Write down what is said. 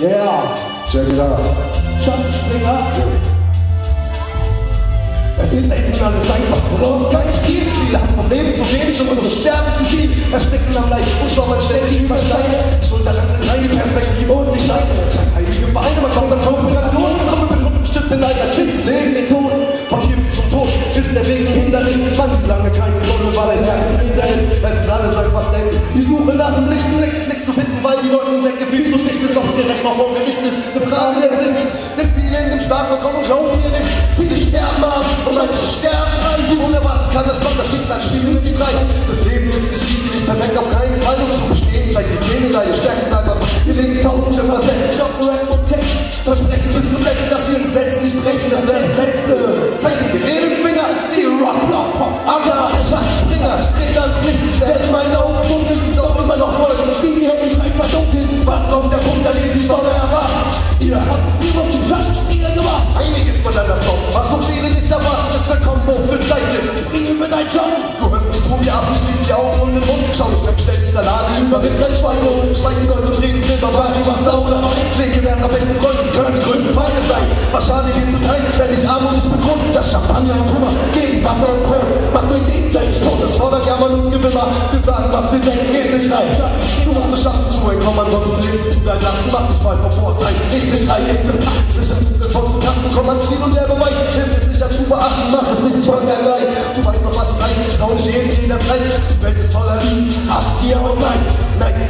Yeah. Check it out. Schattenspringer. Es ist selten alles einfach auch kein Spiel. Viele haben vom Leben zu wenig und unsere Sterben zu viel. Ersticken am Leicht und schwammern ständig über Steine. Schultern sind reine Perspektive und nicht Schein. Scheint heilige Vereine, man kommt an Kooperationen. Aber mit einem bestimmten Leiter Kiss, Leben, den Tod. Von hier bis zum Tod ist der Weg Hindernis. Man sieht lange keine Sonne, weil ein Herz Suche nach dem Licht, nichts zu finden, weil die Leute denken, viel zu dicht ist, es gerecht noch vor Gericht ist. Eine Frage der Sicht. Denn viele in dem Staat vertrauen und glauben mir nicht. Viele sterben ab und manche sterben an. Die unerwartet kann das kommt, das Schicksal spielt mit Streich. Das Leben ist geschieden, nicht perfekt auf keinen Fall. Um zu bestehen, zeigt die Zähne deine Stärken einfach. Wir leben tausende Facetten, Job, Rap und Text. Versprechen bis zum Letzten, dass wir uns selbst nicht brechen, das wäre das Letzte. Zeig den Gerätefinger, sie rock, block, pop, aber der Schachtspringer strebt ans Schatten. Du hörst mich zu mir ab, schließt die Augen und den Mund. Schau nicht weg, stell dich in der Lage über mit dein Schwein und Schweigen Gold und Reden, Silber, Barry, Wasser oder. Blicke werden auf echte Freunde, sie können die größten Feinde sein. Was schade dir zu teilen, wenn ich arm und nicht begrund. Das Champagner und Hummer gegen Wasser und Brot. Macht durch gegenseitig Sport, das fordert Jammern und Gewimmer. Wir sagen, was wir denken, geht's nicht rein. Du musst es schaffen, zu entkommen, ansonsten lebst du dein Lasten. Mach dich frei vom Vorteil, geht's nicht rein, jetzt im Tag. Sicher von zum Tasten, komm ans Ziel und der Beweis. Hilft trau nicht jedem jederzeit. Die Welt ist voller Liebe, Hass, Gier und Neid. Neid.